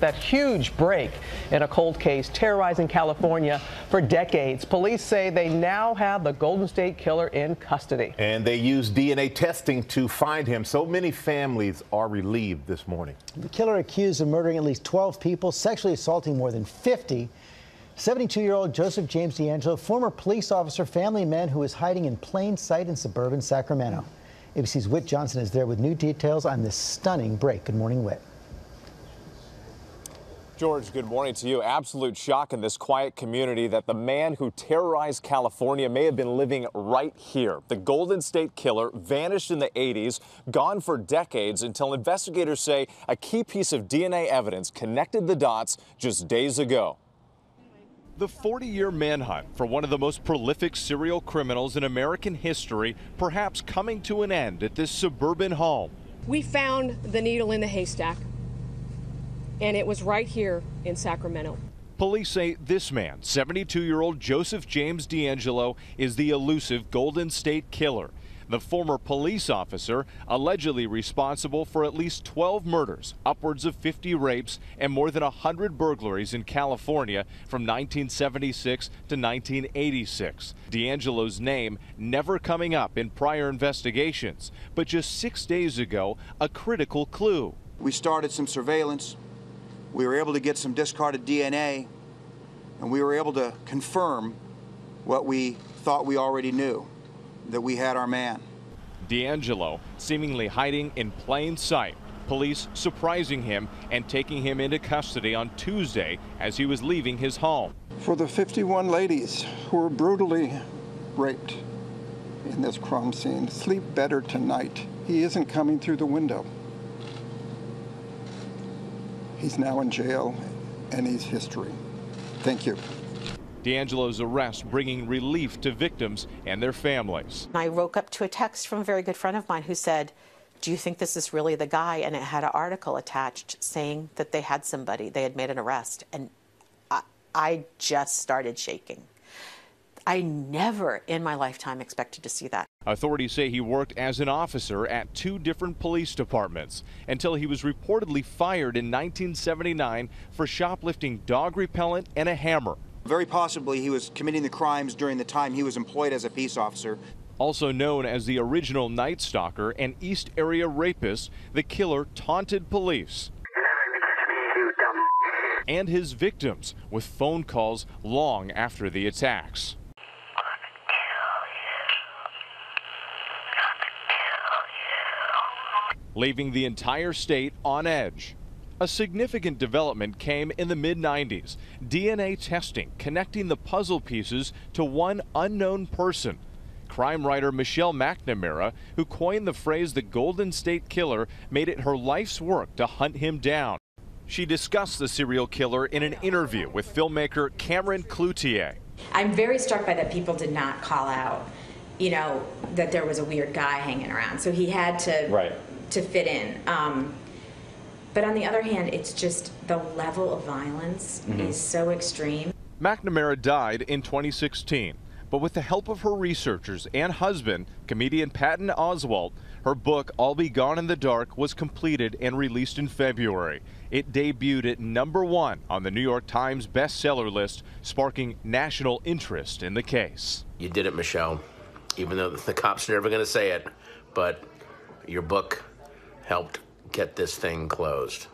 That huge break in a cold case terrorizing California for decades. Police say they now have the Golden State Killer in custody. And they used DNA testing to find him. So many families are relieved this morning. The killer accused of murdering at least 12 people, sexually assaulting more than 50. 72 year old Joseph James DeAngelo, former police officer, family man who is hiding in plain sight in suburban Sacramento. ABC's Whit Johnson is there with new details on this stunning break. Good morning, Whit. George, good morning to you. Absolute shock in this quiet community that the man who terrorized California may have been living right here. The Golden State Killer vanished in the 80s, gone for decades until investigators say a key piece of DNA evidence connected the dots just days ago. The 40 year manhunt for one of the most prolific serial criminals in American history, perhaps coming to an end at this suburban home. We found the needle in the haystack and it was right here in Sacramento. Police say this man, 72 year old Joseph James DeAngelo, is the elusive Golden State Killer. The former police officer allegedly responsible for at least 12 murders, upwards of 50 rapes, and more than 100 burglaries in California from 1976 to 1986. DeAngelo's name never coming up in prior investigations, but just six days ago, a critical clue. We started some surveillance we were able to get some discarded DNA, and we were able to confirm what we thought we already knew, that we had our man. DeAngelo seemingly hiding in plain sight. Police surprising him and taking him into custody on Tuesday as he was leaving his home. For the 51 ladies who were brutally raped in this crime scene, sleep better tonight. He isn't coming through the window. He's now in jail, and he's history. Thank you. DeAngelo's arrest bringing relief to victims and their families. I woke up to a text from a very good friend of mine who said, do you think this is really the guy? And it had an article attached saying that they had somebody, they had made an arrest. And I, I just started shaking. I never in my lifetime expected to see that. Authorities say he worked as an officer at two different police departments until he was reportedly fired in 1979 for shoplifting dog repellent and a hammer. Very possibly he was committing the crimes during the time he was employed as a peace officer. Also known as the original Night Stalker and East Area rapist, the killer taunted police and his victims with phone calls long after the attacks. Leaving the entire state on edge. A significant development came in the mid 90s DNA testing connecting the puzzle pieces to one unknown person. Crime writer Michelle McNamara, who coined the phrase the Golden State Killer, made it her life's work to hunt him down. She discussed the serial killer in an interview with filmmaker Cameron Cloutier. I'm very struck by that people did not call out, you know, that there was a weird guy hanging around. So he had to right to fit in. Um, but on the other hand, it's just the level of violence mm-hmm. is so extreme. McNamara died in 2016, but with the help of her researchers and husband, comedian Patton Oswalt, her book I'll Be Gone in the Dark was completed and released in February. It debuted at number one on the New York Times bestseller list, sparking national interest in the case. You did it, Michelle, even though the cops are never going to say it, but your book helped get this thing closed.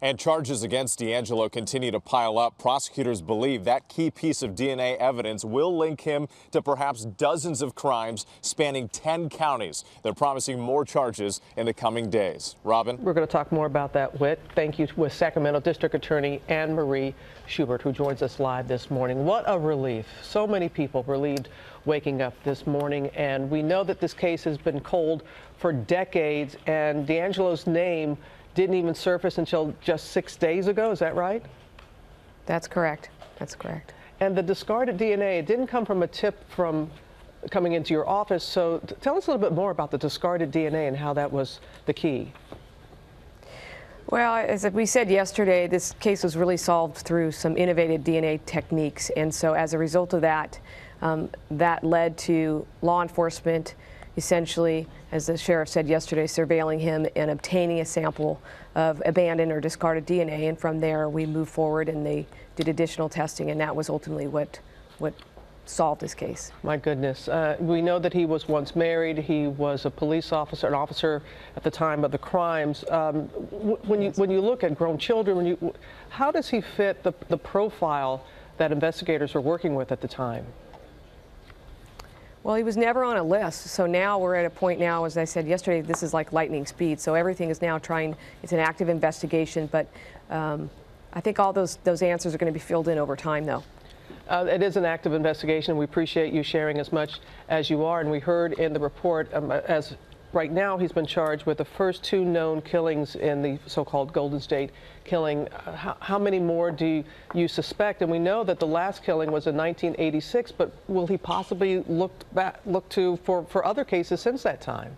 And charges against DeAngelo continue to pile up. Prosecutors believe that key piece of DNA evidence will link him to perhaps dozens of crimes spanning 10 counties. They're promising more charges in the coming days. Robin? We're going to talk more about that, Whit. Thank you with Sacramento District Attorney Anne Marie Schubert, who joins us live this morning. What a relief. So many people relieved waking up this morning. And we know that this case has been cold for decades, and DeAngelo's name didn't even surface until just six days ago. Is that right? That's correct. That's correct. And the discarded DNA, it didn't come from a tip from coming into your office. So tell us a little bit more about the discarded DNA and how that was the key. Well, as we said yesterday, this case was really solved through some innovative DNA techniques. And so as a result of that, um, that led to law enforcement essentially, as the sheriff said yesterday, surveilling him and obtaining a sample of abandoned or discarded DNA. And from there, we moved forward and they did additional testing, and that was ultimately what, what solved this case. My goodness. Uh, we know that he was once married. He was a police officer, an officer at the time of the crimes. Um, when, you, when you look at grown children, when you, how does he fit the, the profile that investigators were working with at the time? Well, he was never on a list. So now we're at a point now, as I said yesterday, this is like lightning speed. So everything is now trying, it's an active investigation, but um, I think all those, those answers are going to be filled in over time, though. Uh, it is an active investigation. We appreciate you sharing as much as you are. And we heard in the report, um, as right now he's been charged with the first two known killings in the so-called Golden State killing. Uh, how, how, many more do you suspect? And we know that the last killing was in 1986, but will he possibly look back, look to for, for other cases since that time?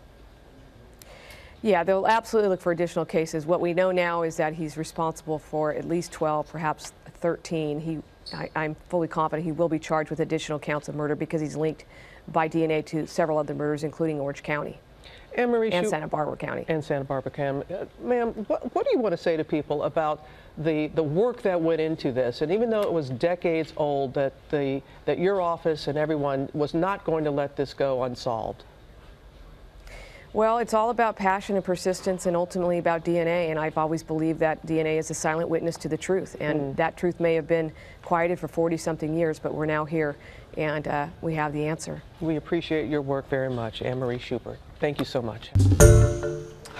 Yeah, they'll absolutely look for additional cases. What we know now is that he's responsible for at least 12, perhaps 13. He I, am fully confident he will be charged with additional counts of murder because he's linked by DNA to several other murders, including Orange County. And, Marie and Santa Barbara County. And Santa Barbara County. Uh, ma'am, what, what do you want to say to people about the, the work that went into this? And even though it was decades old, that, the, that your office and everyone was not going to let this go unsolved? Well, it's all about passion and persistence and ultimately about DNA. And I've always believed that DNA is a silent witness to the truth. And mm. that truth may have been quieted for 40 something years, but we're now here and uh, we have the answer. We appreciate your work very much, Anne Marie Schubert. Thank you so much.